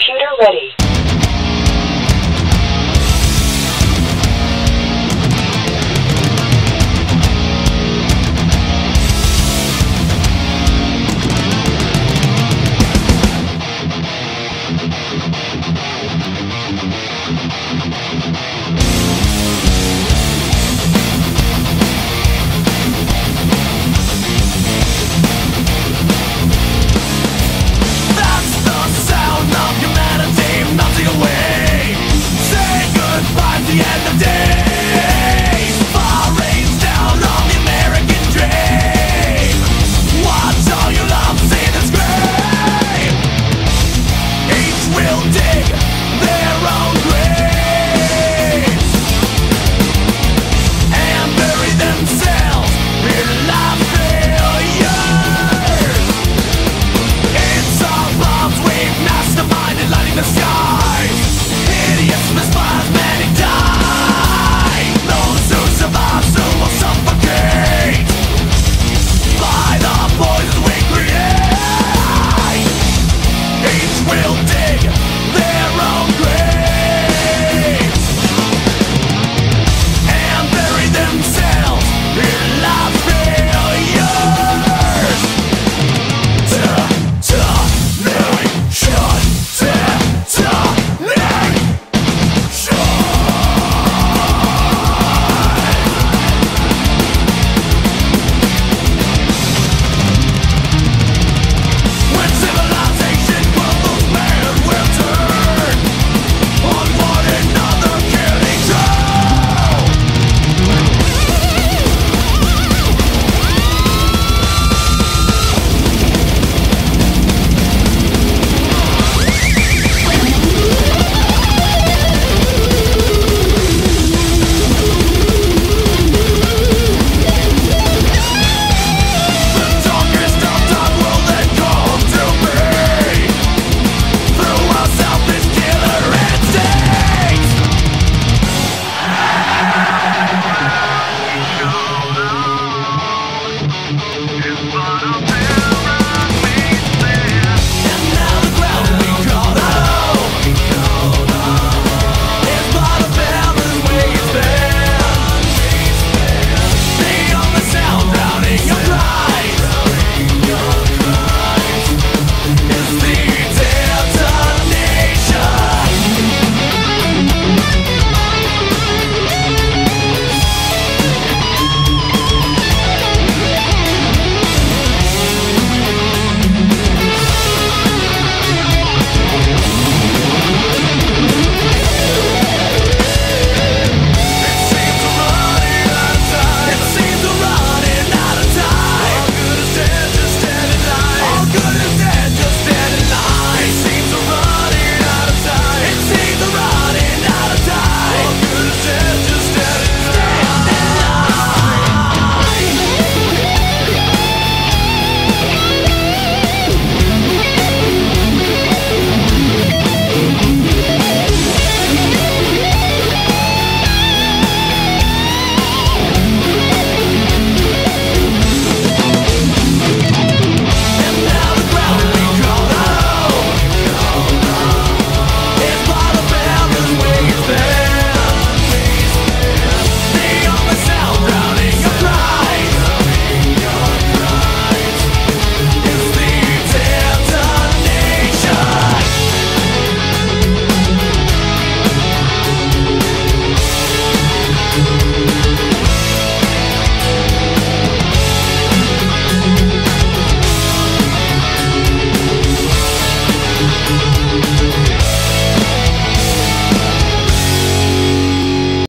Computer ready. Dig but a